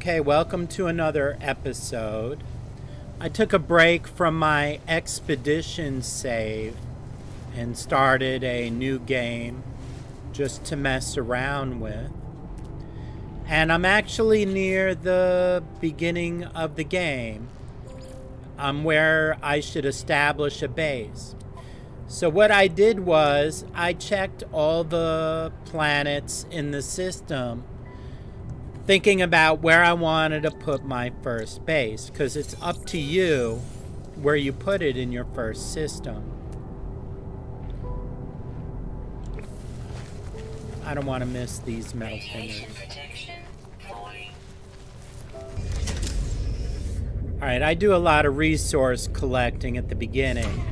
Okay, welcome to another episode. I took a break from my expedition save and started a new game just to mess around with. And I'm actually near the beginning of the game. I'm where I should establish a base. So what I did was I checked all the planets in the system thinking about where I wanted to put my first base because it's up to you where you put it in your first system. I don't want to miss these metal fingers. Alright, I do a lot of resource collecting at the beginning.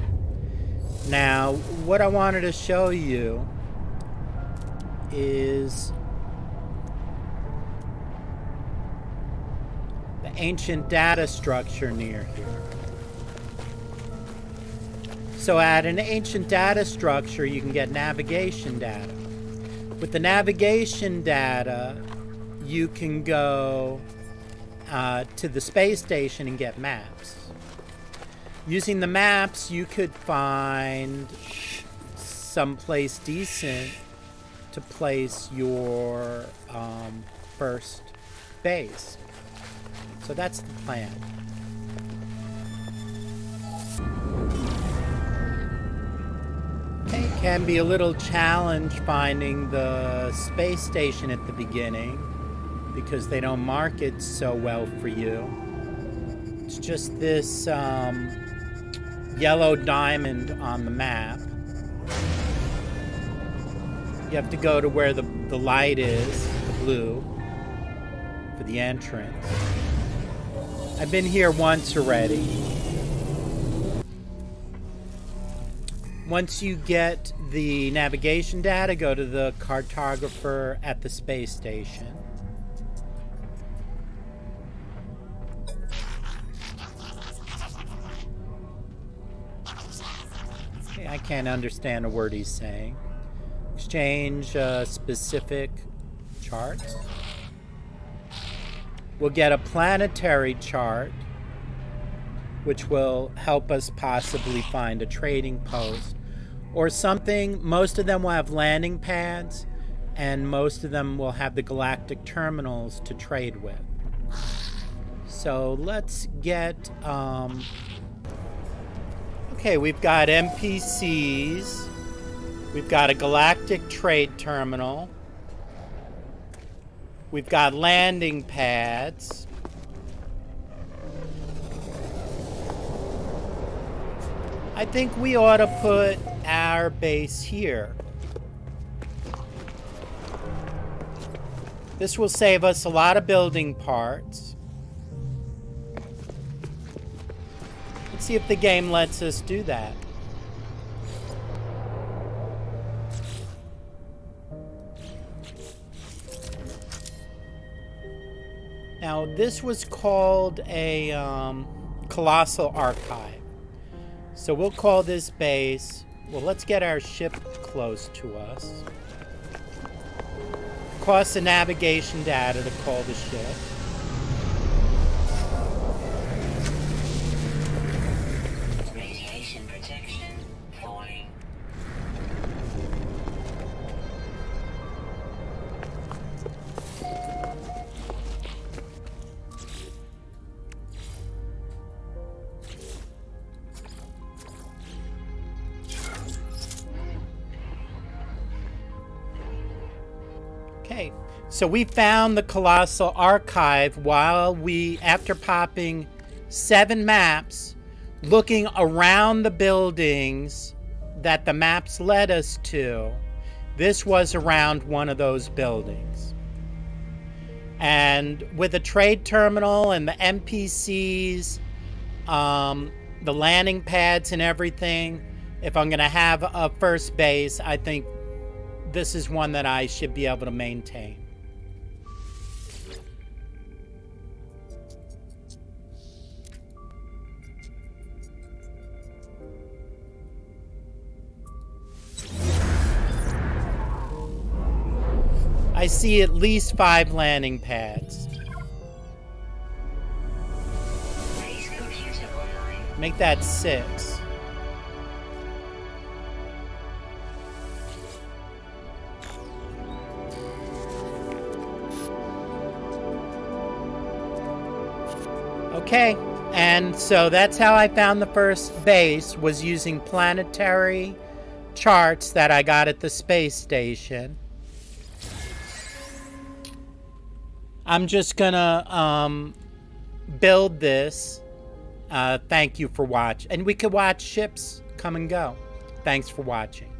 Now, what I wanted to show you is ancient data structure near here. So at an ancient data structure, you can get navigation data. With the navigation data, you can go uh, to the space station and get maps. Using the maps, you could find someplace decent to place your um, first base. So that's the plan. It can be a little challenge finding the space station at the beginning because they don't mark it so well for you. It's just this um, yellow diamond on the map. You have to go to where the, the light is, the blue, for the entrance. I've been here once already. Once you get the navigation data, go to the cartographer at the space station. I can't understand a word he's saying. Exchange uh, specific charts. We'll get a planetary chart, which will help us possibly find a trading post or something. Most of them will have landing pads, and most of them will have the galactic terminals to trade with. So let's get. Um, okay, we've got NPCs. We've got a galactic trade terminal. We've got landing pads. I think we ought to put our base here. This will save us a lot of building parts. Let's see if the game lets us do that. Now, this was called a um, colossal archive. So we'll call this base. Well, let's get our ship close to us. Cost the navigation data to call the ship. Okay, so we found the Colossal Archive while we, after popping seven maps, looking around the buildings that the maps led us to, this was around one of those buildings. And with the trade terminal and the NPCs, um, the landing pads and everything, if I'm going to have a first base, I think this is one that I should be able to maintain. I see at least five landing pads. Make that six. Okay, and so that's how I found the first base, was using planetary charts that I got at the space station. I'm just gonna um, build this. Uh, thank you for watching. And we could watch ships come and go. Thanks for watching.